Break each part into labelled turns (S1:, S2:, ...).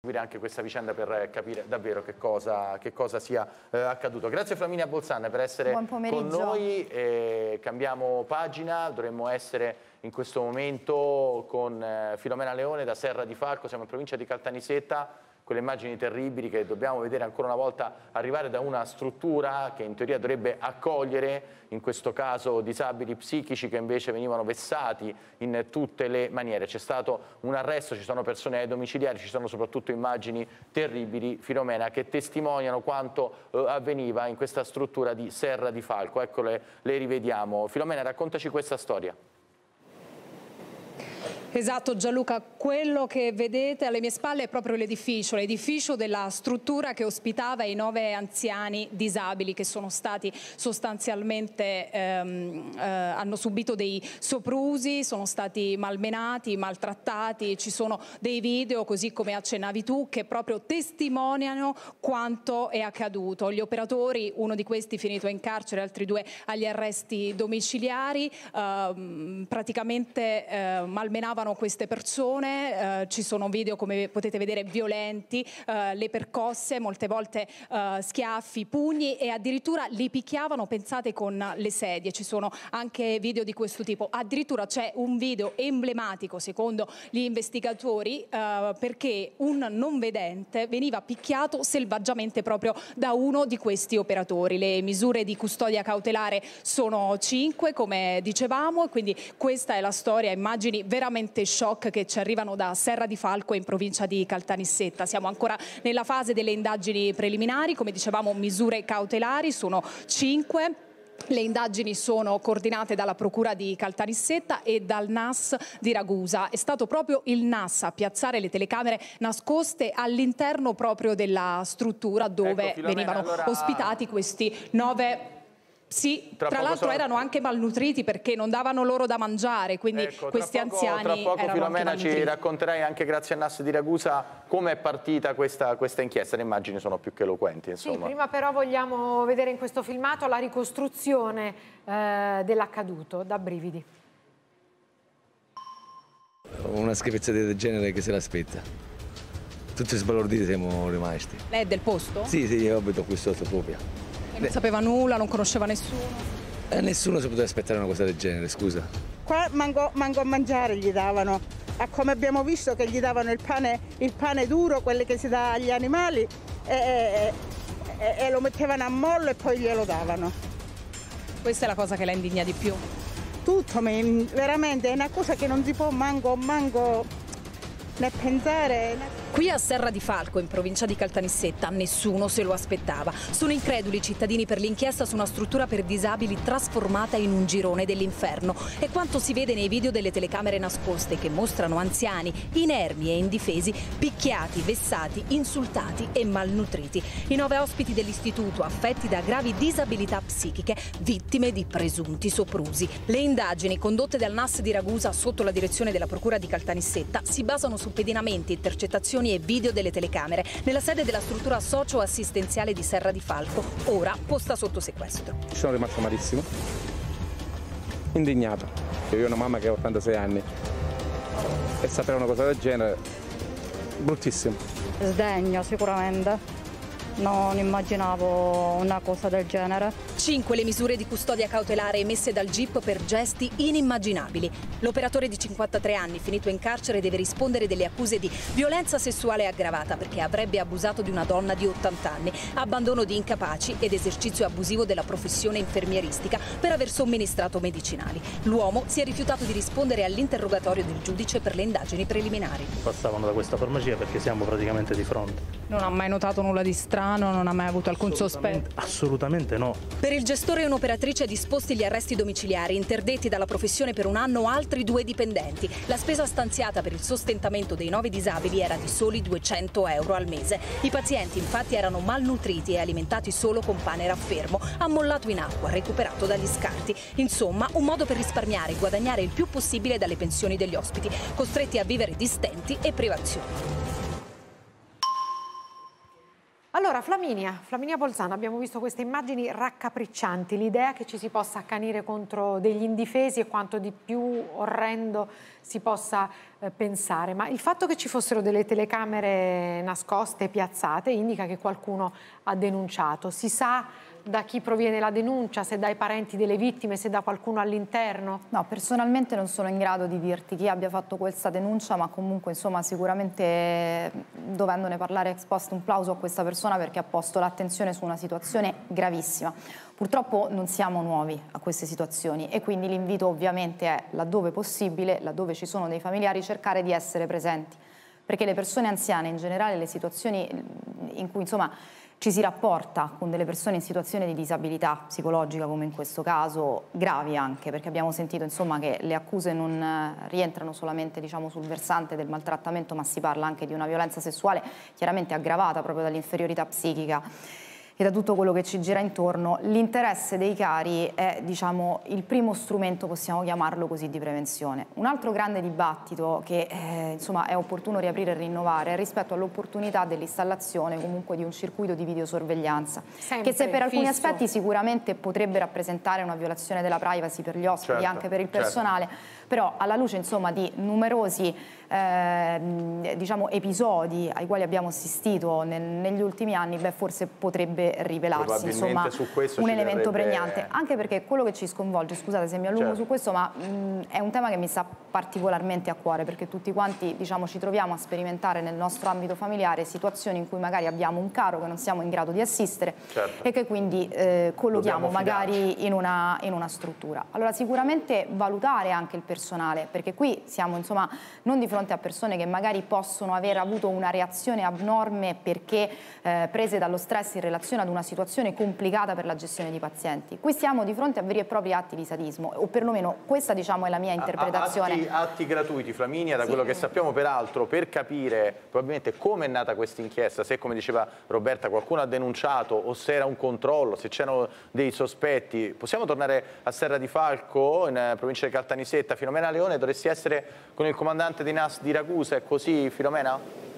S1: seguire anche questa vicenda per capire davvero che cosa, che cosa sia eh, accaduto. Grazie Flaminia Bolzan per essere con noi, eh, cambiamo pagina, dovremmo essere in questo momento con eh, Filomena Leone da Serra di Falco, siamo in provincia di Caltanissetta, quelle immagini terribili che dobbiamo vedere ancora una volta arrivare da una struttura che in teoria dovrebbe accogliere in questo caso disabili psichici che invece venivano vessati in tutte le maniere. C'è stato un arresto, ci sono persone ai domiciliari, ci sono soprattutto immagini terribili, Filomena, che testimoniano quanto eh, avveniva in questa struttura di Serra di Falco. Eccole, le rivediamo. Filomena, raccontaci questa storia.
S2: Esatto Gianluca, quello che vedete alle mie spalle è proprio l'edificio, l'edificio della struttura che ospitava i nove anziani disabili che sono stati sostanzialmente, ehm, eh, hanno subito dei soprusi, sono stati malmenati, maltrattati, ci sono dei video così come accennavi tu che proprio testimoniano quanto è accaduto. Gli operatori, uno di questi finito in carcere, altri due agli arresti domiciliari, ehm, praticamente eh, malmenavano maltrattivano queste persone, eh, ci sono video come potete vedere violenti, eh, le percosse, molte volte eh, schiaffi, pugni e addirittura li picchiavano, pensate, con le sedie, ci sono anche video di questo tipo, addirittura c'è un video emblematico secondo gli investigatori perché un non vedente veniva picchiato selvaggiamente proprio da uno di questi operatori. Le misure di custodia cautelare sono cinque come dicevamo e quindi questa è la storia, immagini veramente veramente shock che ci arrivano da Serra di Falco in provincia di Caltanissetta. Siamo ancora nella fase delle indagini preliminari, come dicevamo misure cautelari, sono cinque. Le indagini sono coordinate dalla Procura di Caltanissetta e dal NAS di Ragusa. È stato proprio il NAS a piazzare le telecamere nascoste all'interno proprio della struttura dove ecco, venivano allora... ospitati questi nove sì, tra, tra l'altro sono... erano anche malnutriti perché non davano loro da mangiare, quindi ecco, questi
S1: poco,
S2: anziani
S1: Tra poco Filomena ci racconterai anche grazie a Nass di Ragusa come è partita questa, questa, inchiesta, le immagini sono più che eloquenti. Insomma.
S3: Sì, prima però vogliamo vedere in questo filmato la ricostruzione eh, dell'accaduto, da brividi.
S4: Una schifezza del genere che se l'aspetta. Tutti sbalorditi siamo rimasti.
S2: Lei è del posto?
S4: Sì, sì, io abito qui sotto proprio.
S2: Non sapeva nulla, non conosceva nessuno?
S4: Eh, nessuno si poteva aspettare una cosa del genere, scusa.
S5: Qua manco, manco a mangiare gli davano, a come abbiamo visto che gli davano il pane, il pane duro, quello che si dà agli animali, e, e, e, e lo mettevano a mollo e poi glielo davano.
S2: Questa è la cosa che la indigna di più?
S5: Tutto, veramente è una cosa che non si può manco, manco né pensare. Né...
S2: Qui a Serra di Falco, in provincia di Caltanissetta, nessuno se lo aspettava. Sono increduli i cittadini per l'inchiesta su una struttura per disabili trasformata in un girone dell'inferno. E quanto si vede nei video delle telecamere nascoste che mostrano anziani, inermi e indifesi, picchiati, vessati, insultati e malnutriti. I nove ospiti dell'istituto affetti da gravi disabilità psichiche, vittime di presunti soprusi. Le indagini condotte dal NAS di Ragusa sotto la direzione della Procura di Caltanissetta si basano su pedinamenti, intercettazioni registrazioni e video delle telecamere nella sede della struttura socio-assistenziale di Serra di Falco, ora posta sotto sequestro.
S6: Ci sono rimasto malissimo, indignato. Io ho una mamma che ha 86 anni e sapere una cosa del genere, bruttissimo.
S7: Sdegno sicuramente non immaginavo una cosa del genere.
S2: Cinque le misure di custodia cautelare emesse dal GIP per gesti inimmaginabili. L'operatore di 53 anni, finito in carcere, deve rispondere delle accuse di violenza sessuale aggravata perché avrebbe abusato di una donna di 80 anni, abbandono di incapaci ed esercizio abusivo della professione infermieristica per aver somministrato medicinali. L'uomo si è rifiutato di rispondere all'interrogatorio del giudice per le indagini preliminari.
S8: Passavano da questa farmacia perché siamo praticamente di fronte.
S2: Non ha mai notato nulla di strano? Milano non ha mai avuto alcun sospetto?
S8: Assolutamente no.
S2: Per il gestore e un'operatrice disposti gli arresti domiciliari, interdetti dalla professione per un anno altri due dipendenti. La spesa stanziata per il sostentamento dei nove disabili era di soli 200 euro al mese. I pazienti infatti erano malnutriti e alimentati solo con pane raffermo, ammollato in acqua, recuperato dagli scarti. Insomma, un modo per risparmiare e guadagnare il più possibile dalle pensioni degli ospiti, costretti a vivere di stenti e privazioni.
S3: Allora, Flaminia, Flaminia Bolzano, abbiamo visto queste immagini raccapriccianti, l'idea che ci si possa accanire contro degli indifesi e quanto di più orrendo si possa eh, pensare, ma il fatto che ci fossero delle telecamere nascoste, piazzate, indica che qualcuno ha denunciato. Si sa da chi proviene la denuncia, se dai parenti delle vittime, se da qualcuno all'interno?
S7: No, personalmente non sono in grado di dirti chi abbia fatto questa denuncia, ma comunque insomma sicuramente dovendone parlare ex post un plauso a questa persona perché ha posto l'attenzione su una situazione gravissima. Purtroppo non siamo nuovi a queste situazioni e quindi l'invito ovviamente è laddove possibile, laddove ci sono dei familiari, cercare di essere presenti perché le persone anziane in generale, le situazioni in cui insomma ci si rapporta con delle persone in situazione di disabilità psicologica come in questo caso, gravi anche perché abbiamo sentito insomma, che le accuse non eh, rientrano solamente diciamo, sul versante del maltrattamento ma si parla anche di una violenza sessuale chiaramente aggravata proprio dall'inferiorità psichica e da tutto quello che ci gira intorno, l'interesse dei cari è diciamo, il primo strumento, possiamo chiamarlo così, di prevenzione. Un altro grande dibattito che eh, insomma, è opportuno riaprire e rinnovare è rispetto all'opportunità dell'installazione comunque di un circuito di videosorveglianza, Sempre, che se per alcuni fisso. aspetti sicuramente potrebbe rappresentare una violazione della privacy per gli ospiti, certo, anche per il certo. personale, certo però alla luce insomma, di numerosi eh, diciamo, episodi ai quali abbiamo assistito nel, negli ultimi anni, beh, forse potrebbe rivelarsi insomma, un elemento verrebbe... pregnante. Anche perché quello che ci sconvolge, scusate se mi allungo certo. su questo, ma mh, è un tema che mi sta particolarmente a cuore perché tutti quanti diciamo, ci troviamo a sperimentare nel nostro ambito familiare situazioni in cui magari abbiamo un caro che non siamo in grado di assistere certo. e che quindi eh, collochiamo magari in una, in una struttura. Allora sicuramente valutare anche il personale personale, perché qui siamo insomma non di fronte a persone che magari possono aver avuto una reazione abnorme perché eh, prese dallo stress in relazione ad una situazione complicata per la gestione di pazienti. Qui siamo di fronte a veri e propri atti di sadismo, o perlomeno questa diciamo è la mia interpretazione.
S1: Atti, atti gratuiti, Flaminia, da sì. quello che sappiamo peraltro, per capire probabilmente come è nata questa inchiesta, se come diceva Roberta qualcuno ha denunciato o se era un controllo, se c'erano dei sospetti, possiamo tornare a Serra di Falco, in eh, provincia di Caltanissetta, Filomena Leone, dovresti essere con il comandante di NAS di Ragusa, è così Filomena?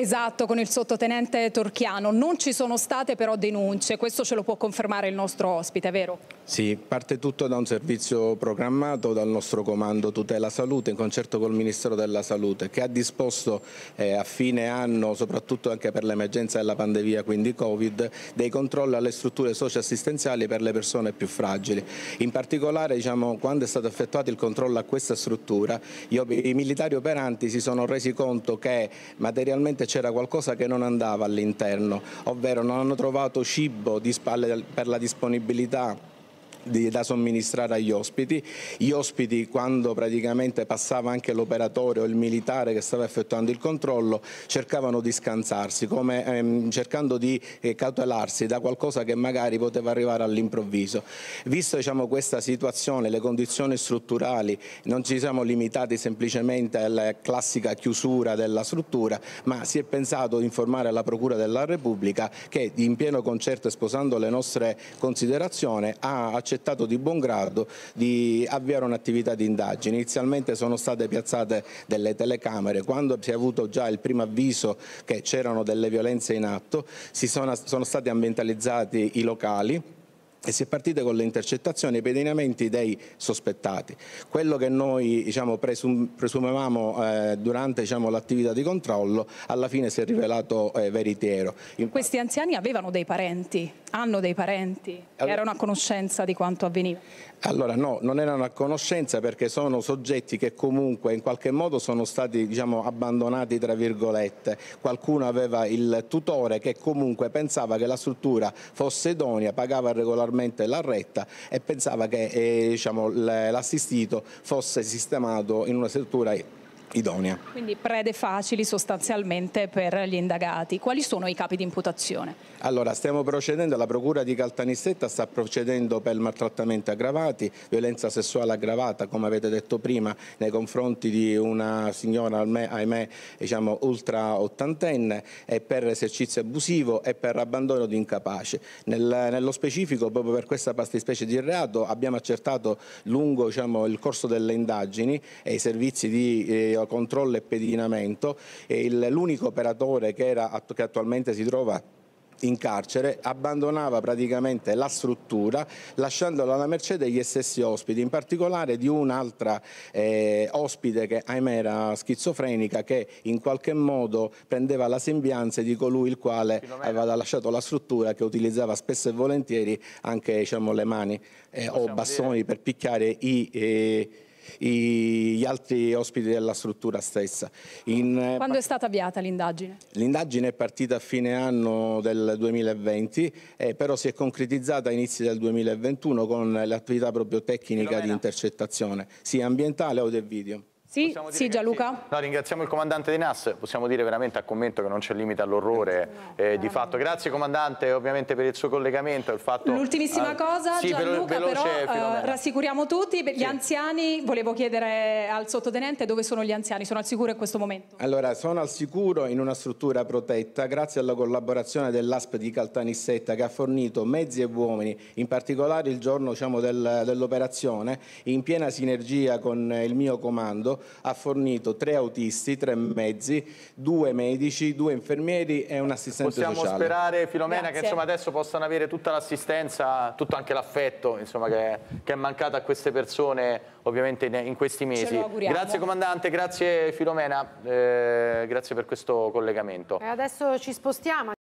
S2: Esatto, con il sottotenente Torchiano. Non ci sono state però denunce, questo ce lo può confermare il nostro ospite, vero?
S9: Sì, parte tutto da un servizio programmato dal nostro comando tutela salute in concerto col Ministero della Salute che ha disposto eh, a fine anno, soprattutto anche per l'emergenza della pandemia, quindi Covid, dei controlli alle strutture socioassistenziali per le persone più fragili. In particolare diciamo, quando è stato effettuato il controllo a questa struttura i, militari operanti si sono resi conto che materialmente c'era qualcosa che non andava all'interno, ovvero non hanno trovato cibo per la disponibilità da somministrare agli ospiti. Gli ospiti quando praticamente passava anche l'operatore o il militare che stava effettuando il controllo cercavano di scansarsi, come, ehm, cercando di eh, cautelarsi da qualcosa che magari poteva arrivare all'improvviso. Visto diciamo, questa situazione, le condizioni strutturali, non ci siamo limitati semplicemente alla classica chiusura della struttura, ma si è pensato di informare la Procura della Repubblica che in pieno concerto e sposando le nostre considerazioni ha accettato accettato di buon grado di avviare un'attività di indagine. Inizialmente sono state piazzate delle telecamere, quando si è avuto già il primo avviso che c'erano delle violenze in atto, sono, sono stati ambientalizzati i locali e si è partite con le intercettazioni e i pedinamenti dei sospettati. Quello che noi diciamo, presum presumevamo eh, durante diciamo, l'attività di controllo alla fine si è rivelato eh, veritiero.
S2: In... Questi anziani avevano dei parenti, hanno dei parenti, allora... erano a conoscenza di quanto avveniva?
S9: Allora no, non erano a conoscenza perché sono soggetti che comunque in qualche modo sono stati diciamo, abbandonati tra virgolette. Qualcuno aveva il tutore che comunque pensava che la struttura fosse idonea, pagava regolarmente la retta e pensava che eh, diciamo, l'assistito fosse sistemato in una struttura idonea.
S2: Quindi prede facili sostanzialmente per gli indagati. Quali sono i capi di imputazione?
S9: Allora, stiamo procedendo, la Procura di Caltanissetta sta procedendo per maltrattamenti aggravati, violenza sessuale aggravata, come avete detto prima, nei confronti di una signora, ahimè, diciamo, ultra ottantenne, e per esercizio abusivo e per abbandono di incapace. Nel, nello specifico, proprio per questa specie di reato, abbiamo accertato lungo diciamo, il corso delle indagini e i servizi di eh, serio controllo e pedinamento e l'unico operatore che, era, che attualmente si trova in carcere abbandonava praticamente la struttura lasciandola alla mercé degli stessi ospiti, in particolare di un'altra eh, ospite che ahimè era schizofrenica che in qualche modo prendeva la sembianza di colui il quale aveva lasciato la struttura che utilizzava spesso e volentieri anche diciamo, le mani eh, o bastoni dire. per picchiare i... Eh, gli altri ospiti della struttura stessa.
S2: In, eh, Quando è stata avviata l'indagine?
S9: L'indagine è partita a fine anno del 2020, eh, però si è concretizzata a inizi del 2021 con l'attività proprio tecnica di intercettazione, sia ambientale o del video.
S2: Sì, sì Gianluca.
S1: Sì. No, ringraziamo il comandante di NAS, possiamo dire veramente a commento che non c'è limite all'orrore no, eh, di fatto. Grazie comandante ovviamente per il suo collegamento.
S2: L'ultimissima ah, cosa sì, Gianluca, però uh, rassicuriamo tutti, gli sì. anziani, volevo chiedere al sottotenente dove sono gli anziani, sono al sicuro in questo momento?
S9: Allora, sono al sicuro in una struttura protetta grazie alla collaborazione dell'ASP di Caltanissetta che ha fornito mezzi e uomini, in particolare il giorno diciamo, del, dell'operazione, in piena sinergia con il mio comando ha fornito tre autisti, tre mezzi, due medici, due infermieri e un assistente
S1: Possiamo
S9: sociale.
S1: Possiamo sperare, Filomena, Grazie. che insomma, adesso possano avere tutta l'assistenza, tutto anche l'affetto che, che, è mancato a queste persone ovviamente in, in questi mesi. Grazie Comandante, grazie Filomena, eh, grazie per questo collegamento.
S3: E adesso ci spostiamo.